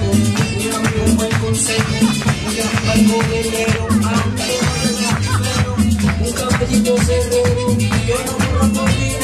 consejo, dígame un buen consejo, dígame algo guerrero, no me un caballito yo no me